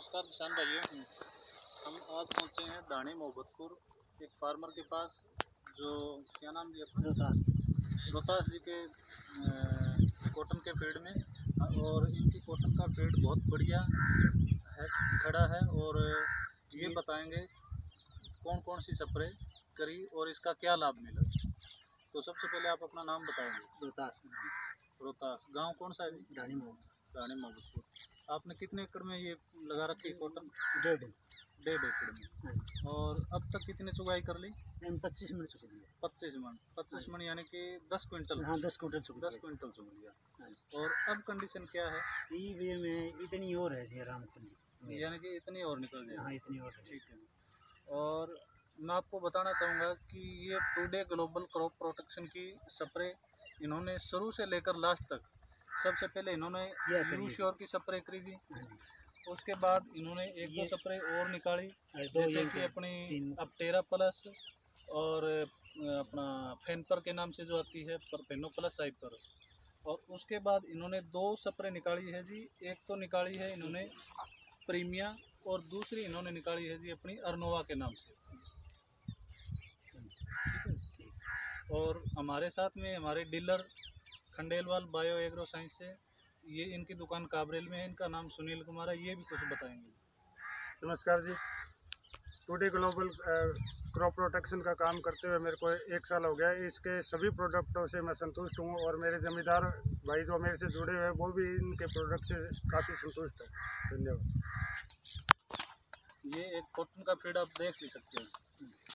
नमस्कार किसान भाइयों। हम आज पहुँचे हैं दाणी मोहब्बतपुर एक फार्मर के पास जो क्या नाम दिया अपना? रोहतास रोहतास जी के कॉटन के फ़ील्ड में। और इनकी कॉटन का फ़ील्ड बहुत बढ़िया है खड़ा है और ये बताएँगे कौन कौन सी स्प्रे करी और इसका क्या लाभ मिला। तो सबसे पहले आप अपना नाम बताएँगे। रोहतास रोहतास गाँव कौन सा है? जी रानी दाणी आपने कितने एकड़ में ये लगा रखी है कॉटन डेढ़ डेढ़ एकड़ में। हाँ। और अब तक कितने चुगाई कर ली? पच्चीस मिनट चुक लिया पच्चीस मन पच्चीस मन यानी कि दस क्विंटल। हाँ दस क्विंटल चुक दस क्विंटल चुग लिया हाँ। और अब कंडीशन क्या है? ई वे में इतनी और है जी आराम यानी कि इतनी और निकल हाँ जाए इतनी और ठीक है। और मैं आपको बताना चाहूँगा कि ये टुडे ग्लोबल क्रॉप प्रोटेक्शन की स्प्रे इन्होंने शुरू से लेकर लास्ट तक सबसे पहले इन्होंने ये श्योर की स्प्रे करी थी उसके बाद इन्होंने एक दो स्प्रे और निकाली जैसे कि अपनी अपटेरा प्लस और अपना फेनपर के नाम से जो आती है पर फेनो प्लस साइपर और उसके बाद इन्होंने दो स्प्रे निकाली है जी। एक तो निकाली है इन्होंने प्रीमिया और दूसरी इन्होंने निकाली है जी अपनी अर्नोवा के नाम से। और हमारे साथ में हमारे dealer Khandelwal bio agro science से। ये इनकी दुकान काबरेल में है इनका नाम सुनील कुमार है ये भी कुछ बताएँगे। नमस्कार जी। टूडे ग्लोबल क्रॉप प्रोटेक्शन का काम करते हुए मेरे को एक साल हो गया इसके सभी प्रोडक्टों से मैं संतुष्ट हूँ और मेरे जमींदार भाई जो मेरे से जुड़े हुए हैं वो भी इनके प्रोडक्ट से काफ़ी संतुष्ट है। धन्यवाद। ये एक कॉटन का फ़ीड आप देख भी सकते हो।